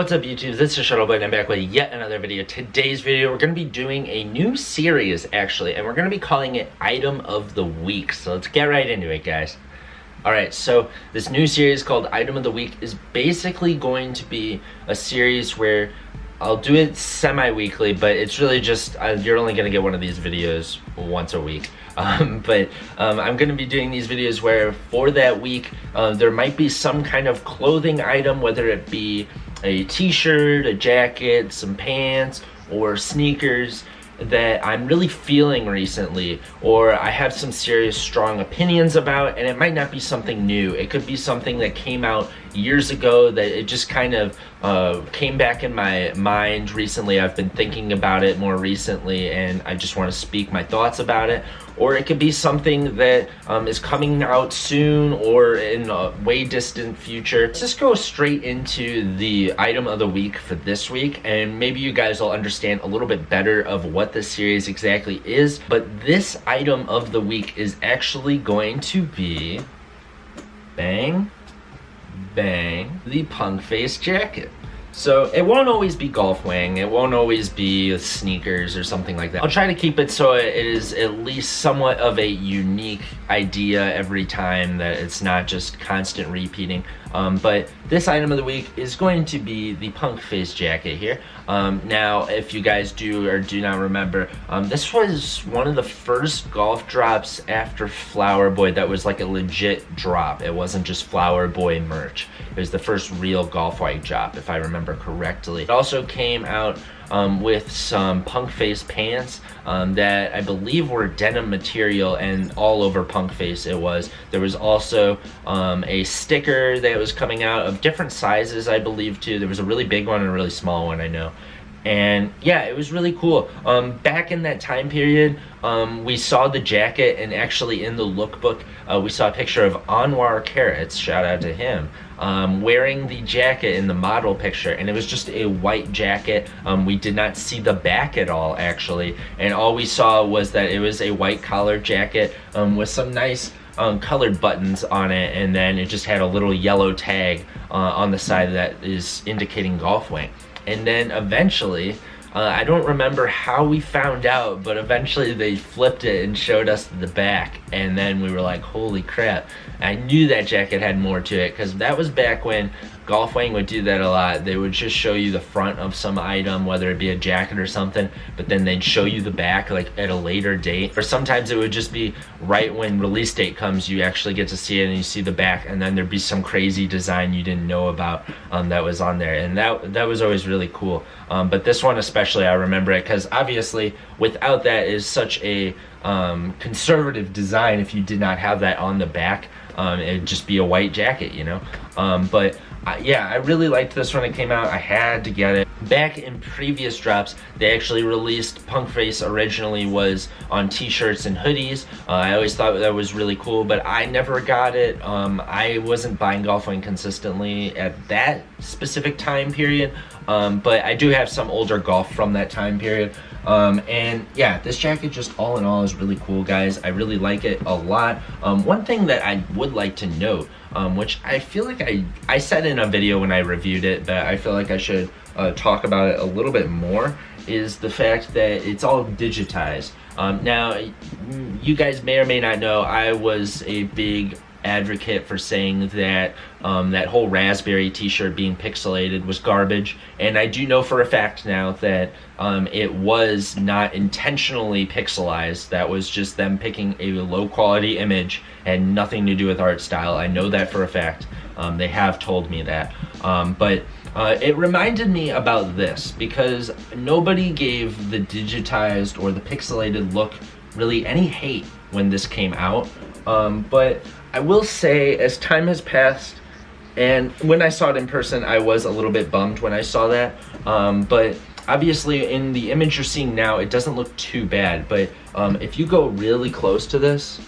What's up YouTube, this is Shuttleboy and I'm back with yet another video. Today's video, we're to be doing a new series actually, and we're to be calling it Item of the Week. So let's get right into it guys. Alright, so this new series called Item of the Week is basically going to be a series where I'll do it semi-weekly, but it's really just, uh, you're only to get one of these videos once a week. Um, but um, I'm to be doing these videos where for that week, uh, there might be some kind of clothing item, whether it be a t-shirt, a jacket, some pants, or sneakers that I'm really feeling recently or I have some serious strong opinions about and it might not be something new. It could be something that came out years ago that it just kind of uh, came back in my mind recently. I've been thinking about it more recently and I just want to speak my thoughts about it or it could be something that um, is coming out soon or in a way distant future. Let's just go straight into the item of the week for this week and maybe you guys will understand a little bit better of what this series exactly is. But this item of the week is actually going to be, bang, bang, the punk face jacket. So it won't always be golf wang, it won't always be sneakers or something like that. I'll try to keep it so it is at least somewhat of a unique idea every time that it's not just constant repeating. Um, but this item of the week is going to be the punk face jacket here. Um, now, if you guys do or do not remember, um, this was one of the first golf drops after Flower Boy that was like a legit drop. It wasn't just Flower Boy merch. It was the first real golf wang drop, if I remember correctly. It also came out um, with some punk face pants um, that I believe were denim material and all over punk face it was. There was also um, a sticker that was coming out of different sizes I believe too. There was a really big one and a really small one I know. And yeah it was really cool. Um, back in that time period um, we saw the jacket and actually in the lookbook uh, we saw a picture of Anwar Carrots shout out to him um, wearing the jacket in the model picture. And it was just a white jacket. Um, we did not see the back at all actually. And all we saw was that it was a white collar jacket um, with some nice um, colored buttons on it and then it just had a little yellow tag uh, on the side that is indicating golf wang and then eventually uh, I don't remember how we found out, but eventually they flipped it and showed us the back, and then we were like, holy crap. I knew that jacket had more to it, because that was back when Golfwang would do that a lot. They would just show you the front of some item, whether it be a jacket or something, but then they'd show you the back like at a later date. Or sometimes it would just be right when release date comes, you actually get to see it and you see the back, and then there'd be some crazy design you didn't know about um, that was on there. And that, that was always really cool. Um, but this one especially, I remember it because obviously without that is such a um, conservative design if you did not have that on the back. Um, it'd just be a white jacket, you know? Um, but uh, yeah, I really liked this when it came out. I had to get it. Back in previous drops, they actually released Punk Face originally was on t-shirts and hoodies. Uh, I always thought that was really cool, but I never got it. Um, I wasn't buying Golf Wang consistently at that specific time period, um, but I do have some older golf from that time period. Um, and yeah, this jacket just all in all is really cool, guys. I really like it a lot. Um, one thing that I would like to note, um, which I feel like I, I said in a video when I reviewed it, but I feel like I should uh, talk about it a little bit more, is the fact that it's all digitized. Um, now, you guys may or may not know, I was a big advocate for saying that um, that whole raspberry t-shirt being pixelated was garbage. And I do know for a fact now that um, it was not intentionally pixelized. That was just them picking a low quality image and nothing to do with art style. I know that for a fact. Um, they have told me that. Um, but uh, it reminded me about this because nobody gave the digitized or the pixelated look really any hate when this came out. Um, but I will say, as time has passed, and when I saw it in person, I was a little bit bummed when I saw that. Um, but obviously, in the image you're seeing now, it doesn't look too bad. But um, if you go really close to this,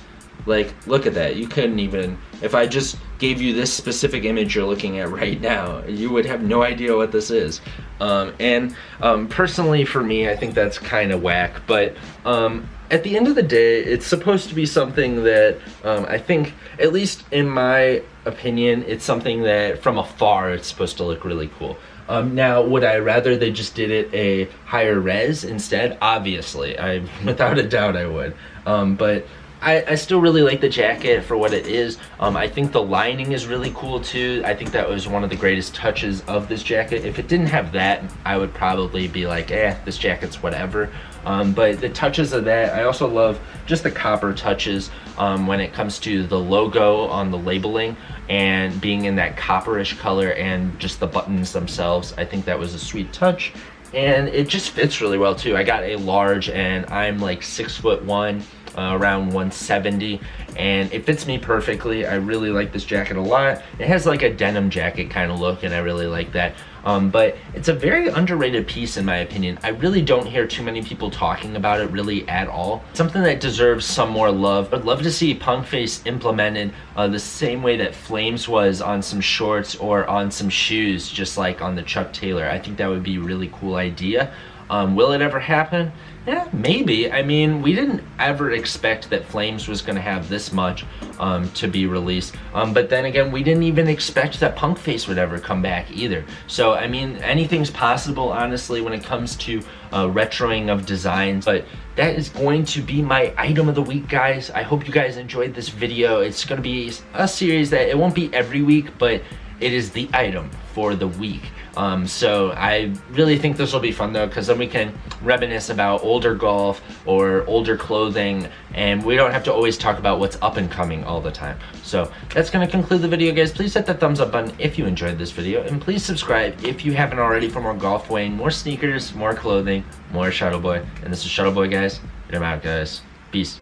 like, look at that. You couldn't even, if I just gave you this specific image you're looking at right now, you would have no idea what this is. Um, and um, personally, for me, I think that's kind of whack. But um, at the end of the day, it's supposed to be something that um, I think, at least in my opinion, it's something that from afar it's supposed to look really cool. Um, now, would I rather they just did it a higher res instead? Obviously, I without a doubt I would. Um, but I, I, still really like the jacket for what it is. Um, I think the lining is really cool too. I think that was one of the greatest touches of this jacket. If it didn't have that, I would probably be like, eh, this jacket's whatever. Um, but the touches of that, I also love just the copper touches um, when it comes to the logo on the labeling and being in that copperish color and just the buttons themselves. I think that was a sweet touch and it just fits really well too. I got a large and I'm like six foot one uh, around 170 and it fits me perfectly. I really like this jacket a lot. It has like a denim jacket kind of look and I really like that. Um, but it's a very underrated piece in my opinion. I really don't hear too many people talking about it really at all. Something that deserves some more love. I'd love to see punk face implemented uh, the same way that Flames was on some shorts or on some shoes, just like on the Chuck Taylor. I think that would be a really cool idea. Um, will it ever happen? Yeah, maybe. I mean, we didn't ever expect that Flames was going to have this much um, to be released. Um, but then again, we didn't even expect that Punk Face would ever come back either. So, I mean, anything's possible, honestly, when it comes to uh, retroing of designs. But that is going to be my item of the week, guys. I hope you guys enjoyed this video. It's going to be a series that it won't be every week, but it is the item for the week. Um, so I really think this will be fun though, because then we can reminisce about older golf or older clothing, and we don't have to always talk about what's up and coming all the time. So that's gonna conclude the video, guys. Please hit that thumbs up button if you enjoyed this video, and please subscribe if you haven't already for more golf wang, more sneakers, more clothing, more Shuttle Boy. And this is Shuttle Boy, guys. Get him out, guys. Peace.